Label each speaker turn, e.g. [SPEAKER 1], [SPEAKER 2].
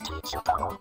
[SPEAKER 1] nasty support.